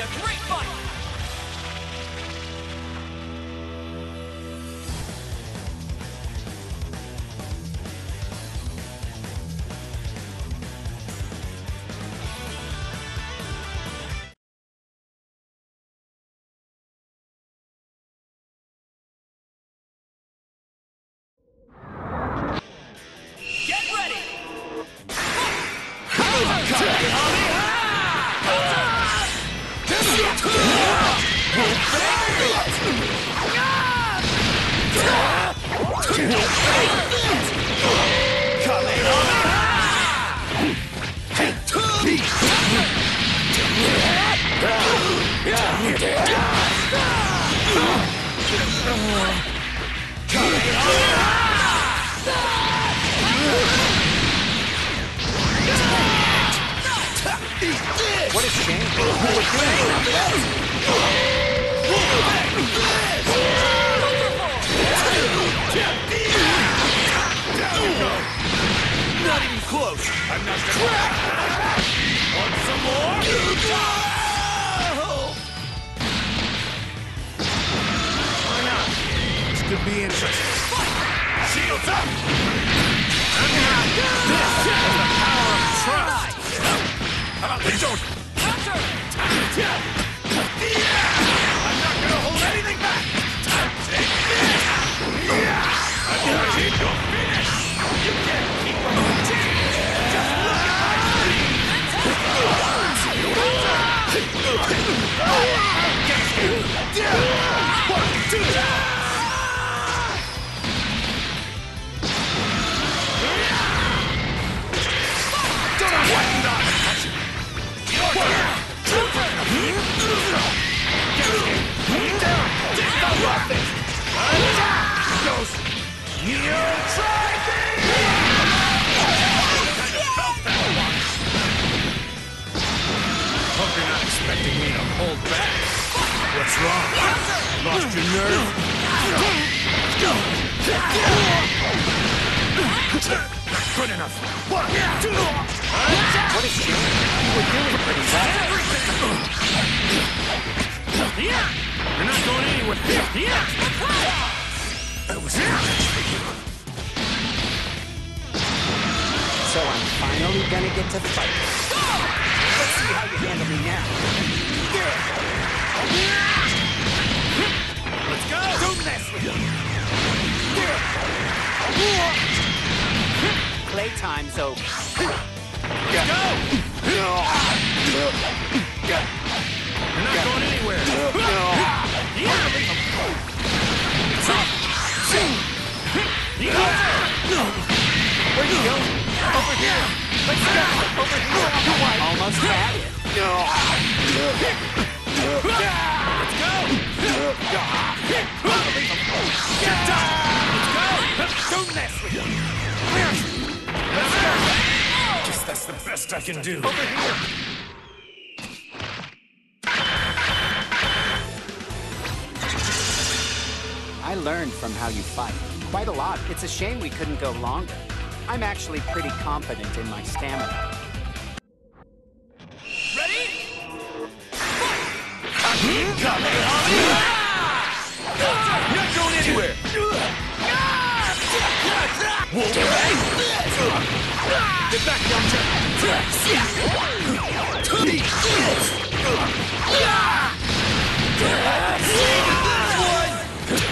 a great fight! What a shame. Pretty well. Not even close. I'm not gonna. Want some more? Why not? This could be interesting. Shields up! This is of trust. About this? Don't. I'm not gonna hold anything back. Take this. I'm gonna keep your finish. You can't keep up the. Just look at my speed. One, expecting me to hold back. What's wrong? Lost your nerve? Good enough. What a shame. We were doing pretty well. You're not going anywhere. It. So I'm finally gonna get to fight. Let's see how you handle me now. Let's go. Don't mess with me. Playtime's over. Let's go. You're not going anywhere. Where you going? Over here. Let's go. Over here. Almost had it. No! Let's go! Unbelievable! Get down! Let's go! Don't mess with me. Let's go! Guess that's the best I can do. I learned from how you fight. Quite a lot. It's a shame we couldn't go longer. I'm actually pretty confident in my stamina. Ready? Not going anywhere. Get back,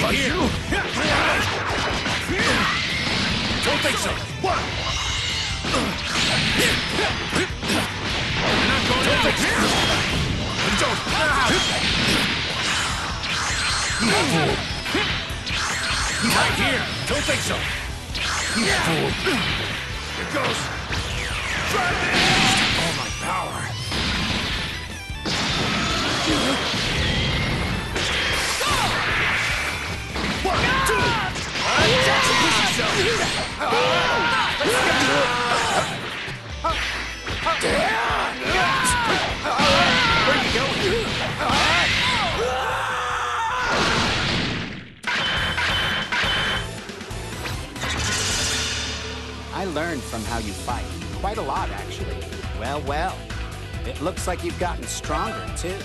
Right here. Don't think so. What? You're not going anywhere. Right here. Don't think so. Here goes. All my power. I learned from how you fight. Quite a lot, actually. Well, well. It looks like you've gotten stronger, too.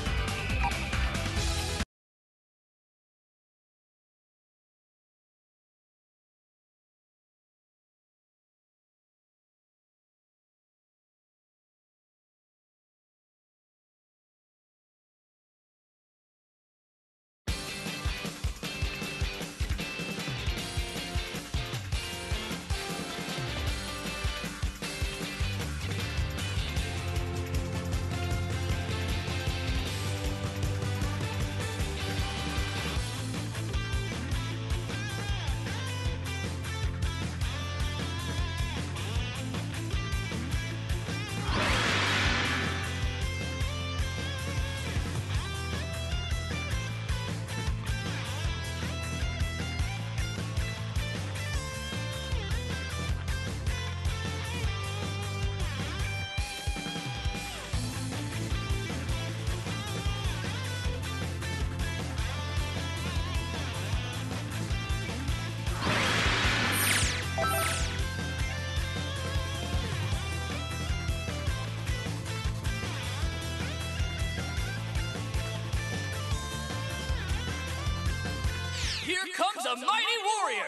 A mighty warrior!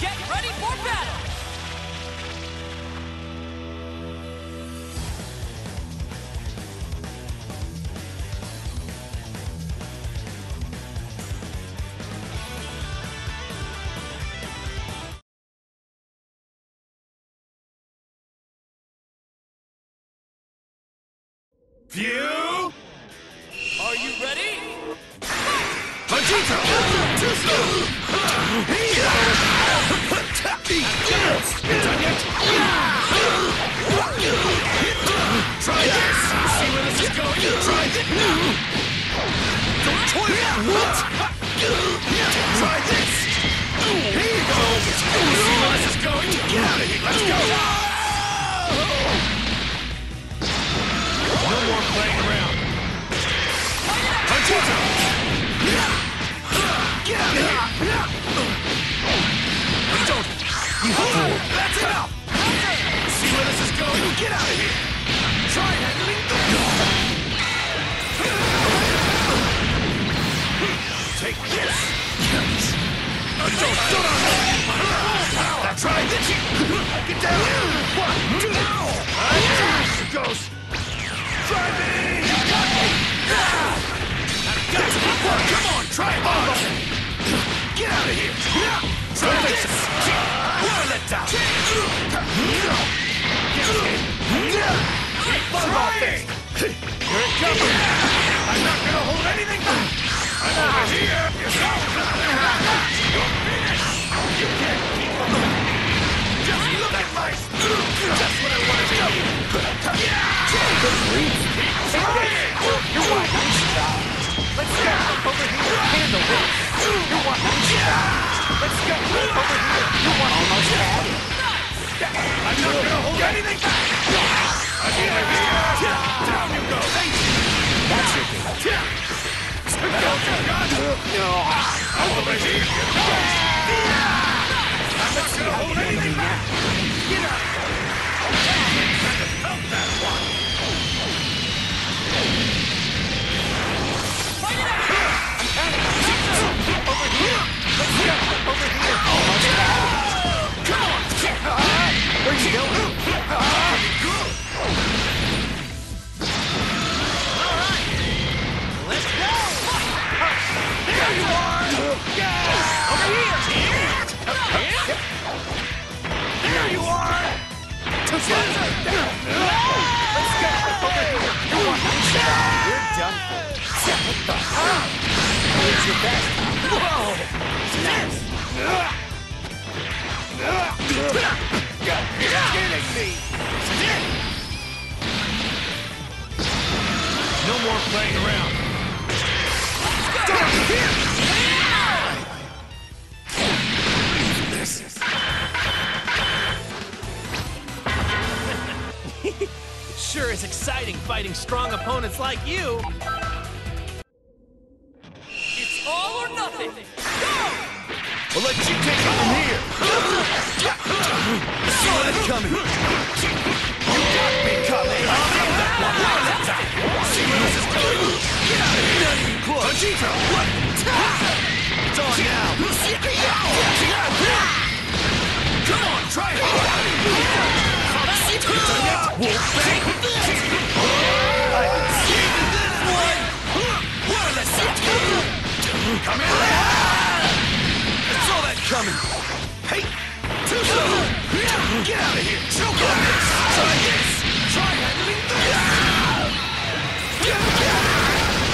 Get ready for battle! View. Try this. See where this is going. Try this. Don't toy? Try this. Here you. See where this is going. Let's go. No more playing around. Don't! That's enough! Get out of here! You No. I'm over here! I'm not gonna hold anything back! Get out! Help that one! Over here. Let's go. Over here. Almost had. Come on! All right. Where Let's There you are! Over here! There you are! You're done for. It's your best. Me! No more playing around. Sure is exciting fighting strong opponents like you. It's all or nothing! Go! We'll let you take it from here. Saw that coming. This is going? Get out of here. Not even close. Vegeta, what? It's on now. Come on, try it. It's a? Come in. I saw that coming. Hey, too slow. Get out of here. Choke on this. Try this. Try handling this.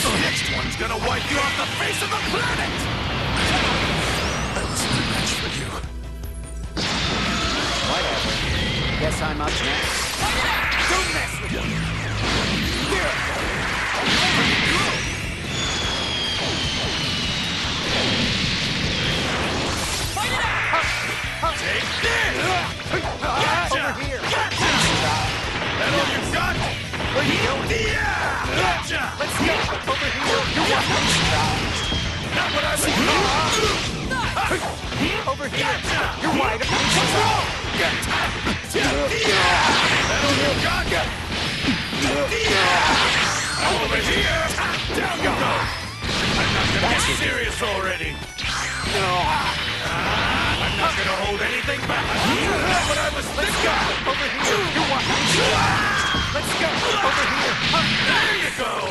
This next one's gonna wipe you off the face of the planet! I was too much for you. Whatever. Guess I'm up next. Don't mess with me! Fight it out! Take this! Gotcha! Over here. Gotcha! That all you got? Where you going? Yeah! Gotcha! Let's go. Over here. Want Not what I was Over here. Gotcha! You're wide open. What's wrong? Yeah! That all you got? Yeah! Over here! Down you go! I'm not gonna get serious already! I'm not gonna hold anything back! What I was thinking! Over here. You want Let's go. Over here. There you go!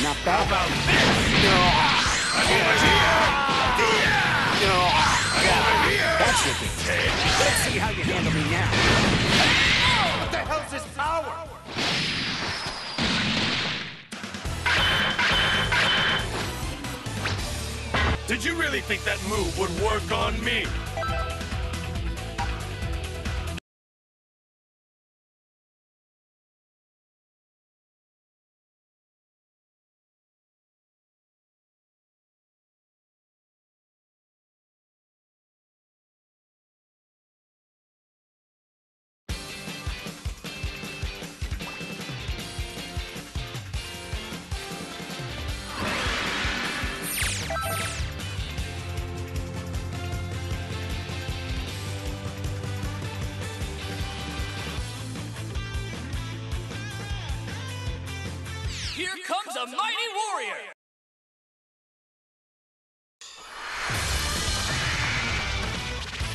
Not bad. About this! No. I'm over here! Yeah! I'm over here! That's your game. Let's see how you handle me now. What the hell's this power? Did you really think that move would work on me?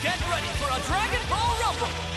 Get ready for a Dragon Ball Rumble!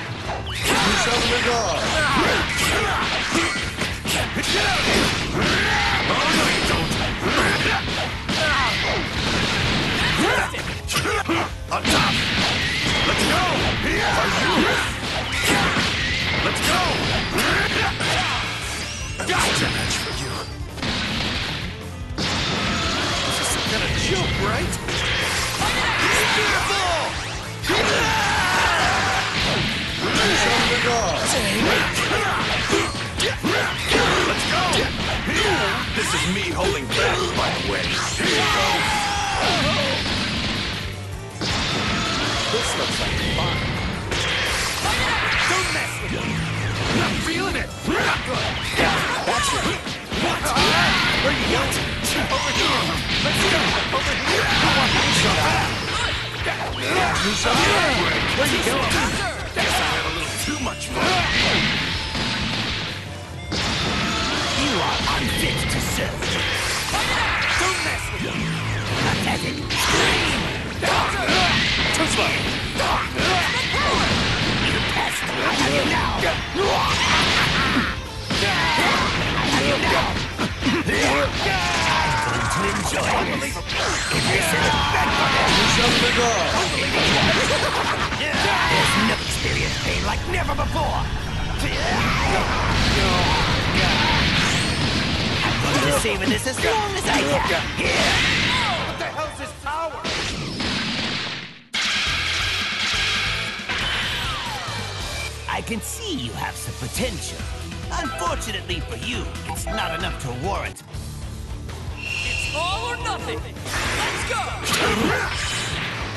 Oh, There's no experience pain like never before! I'm going to savor this as long as I can. What the hell's this power? I can see you have some potential. Unfortunately for you, it's not enough to warrant It's all or nothing! Let's go!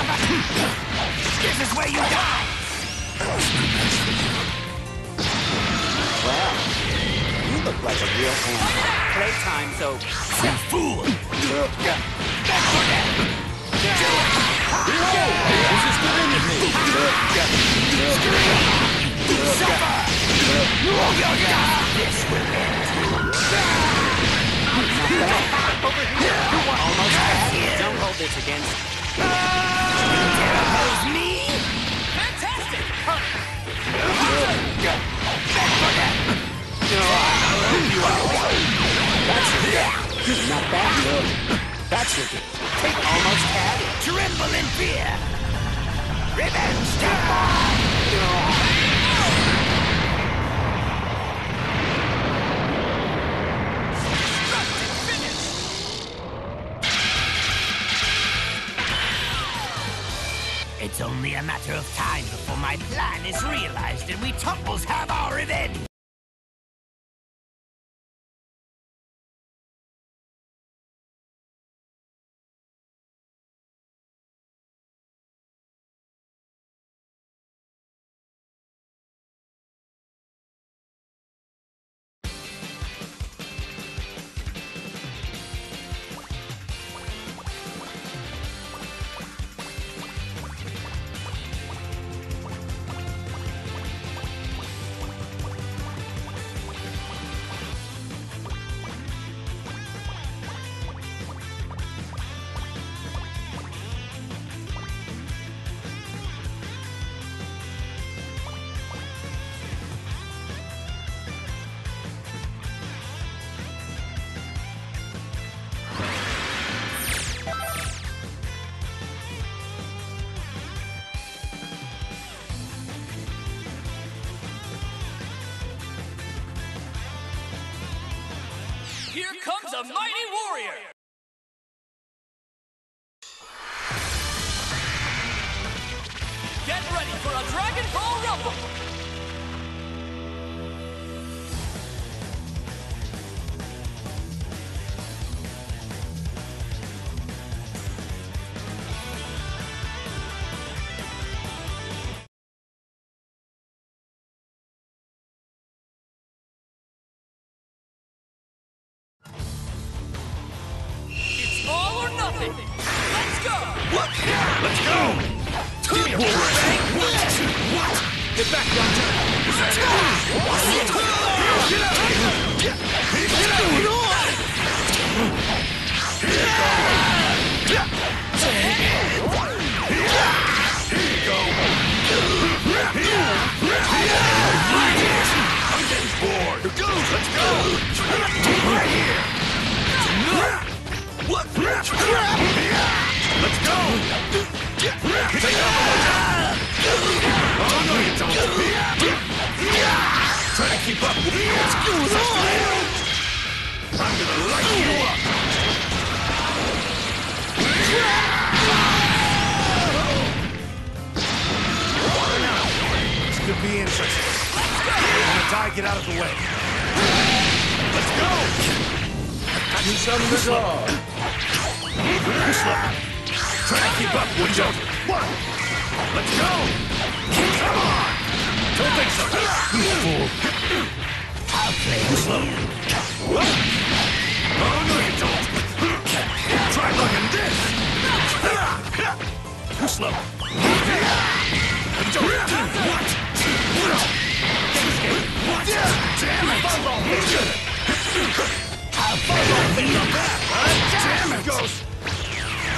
This is where you die! Well, you look like a real animal. Playtime's over. You fool! Almost had it. Don't hold this against Fantastic! Not bad. That's your game. Almost had it. Tremble in fear! Revenge time! It's only a matter of time before my plan is realized and we tumbles have our revenge. A mighty Me bang! What? Get back, Doctor! Get out! Get out! Here Here go! Let's go! Right here! What? Let's go! Take off Oh, no, don't! Try to keep up! Going on? I'm gonna light you up! This could be interesting. When the die, get out of the way. Let's go! You some regard. Try to keep up, would you? One. Let's go! Come on! Don't think so. You fool. I'll play with you. Oh, no, you don't. Try blocking this. Too slow. Don't. What? What? Damn it! I'll follow with you. Damn it! Goes.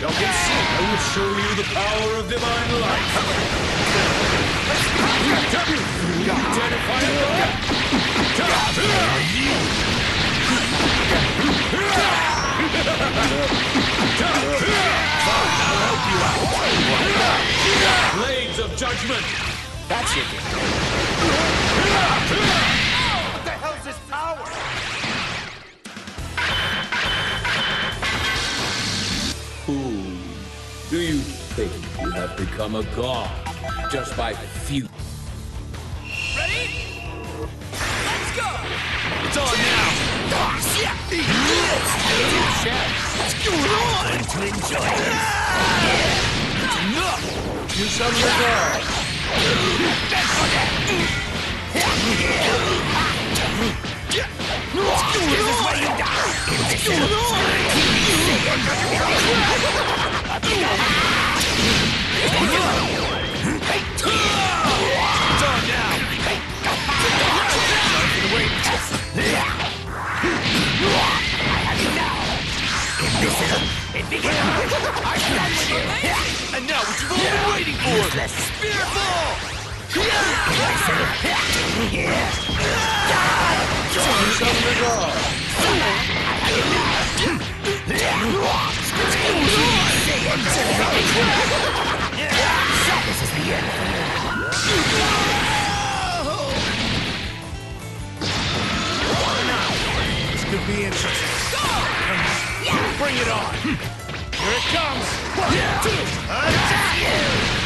Y'all can. I will show you the power of divine light. Identify it? You. Blades of judgment. That's your game. Who do you think you have become a god just by few? Ready? Let's go! It's on now. What's going on? Time to enjoy this. Enough. You some regard. What's going on? Where you die. What's going on? Now what you've all been waiting for. This could be interesting. Bring it on. Here it comes. One, two, attack!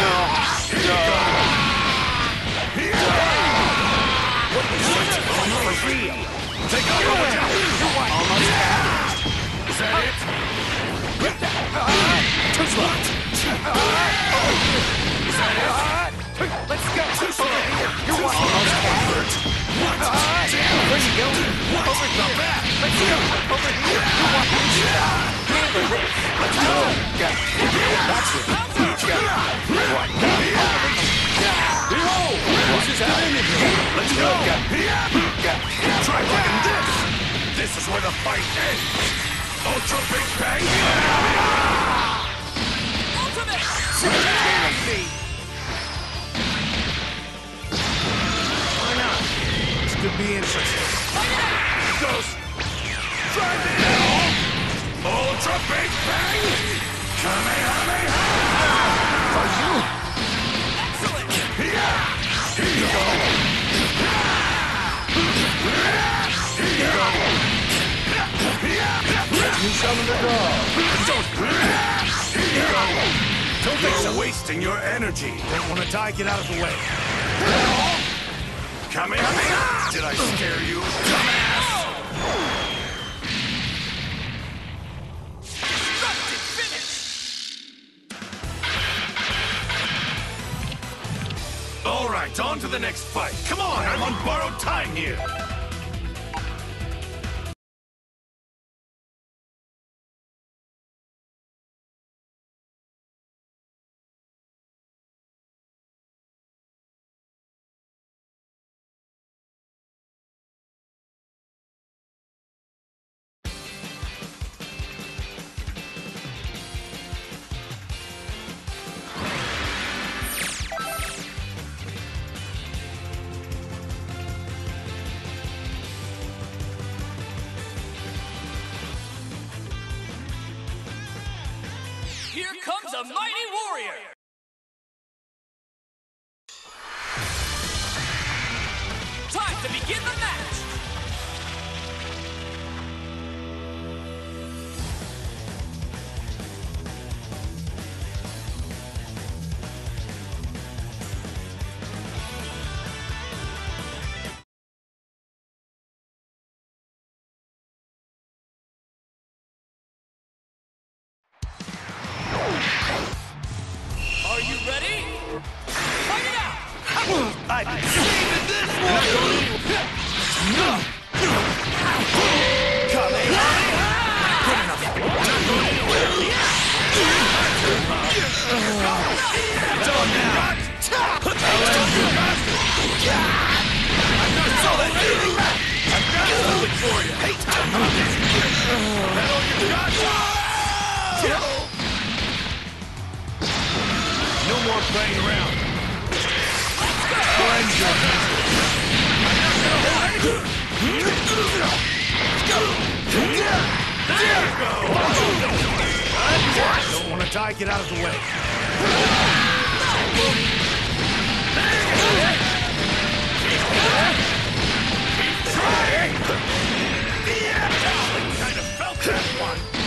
Too slot. Is that it? Let's go. Too slow. You want almost Hurt. What? Damn. Where you going? What? Over the back. Let's go. Over here. You want Handle this. Let's go. Go. That's it. Go. What? Behold! This is happening. Let's go. Try blocking this. This is where the fight ends. Ultra Big Bang. Why not? This could be interesting. Excellent! Here you go. You summon the dog. Don't. Here. Don't think so. wasting your energy. Don't want to die. Get out of the way. Kamehameha! Did I scare you? Dumbass! All right, on to the next fight. Come on, I'm on borrowed time. Here a mighty warrior! Playing around. Don't want to die, get out of the way. Kind of felt that one.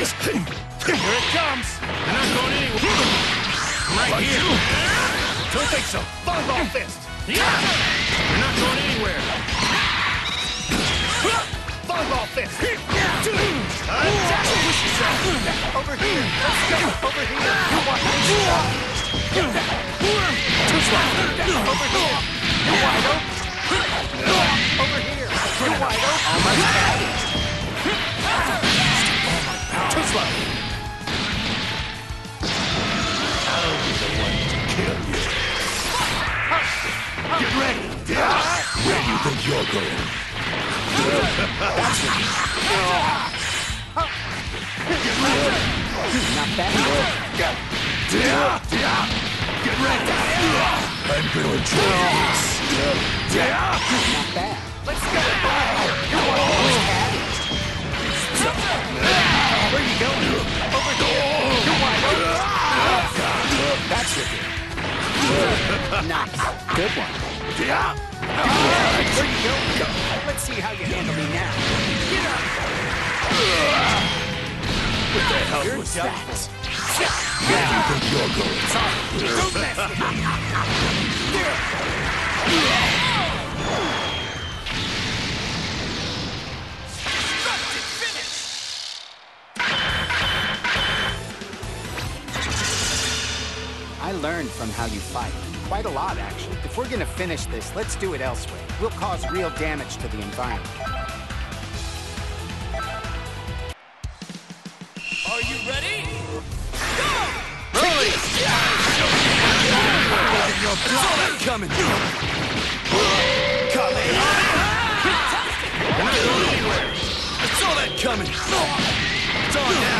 Here it comes. You're not going anywhere. Right here. Don't think so. Volleyball fist. You're not going anywhere. Volleyball fist. Attack. Push yourself. Over here. Let's go. Over here. You want Too slow. Over here. You're wide open. Over here. You're wide open. Almost had it. Too slow. I'll be the one to kill you. Get ready. Where do you think you're going? Get ready! Not bad. Get ready. I'm gonna enjoy this. Not bad. Let's go. Where you going? Over here. You're wide open. That's it. Nice. Good one. Yeah. Where you going? Let's see how you handle me now. What the hell You're was that? Where do you think you're going? Don't mess with me. How you fight. Quite a lot, actually. If we're gonna finish this, let's do it elsewhere. We'll cause real damage to the environment. Are you ready? Rolling. Saw that coming. Not going anywhere. I saw that coming. It's on now.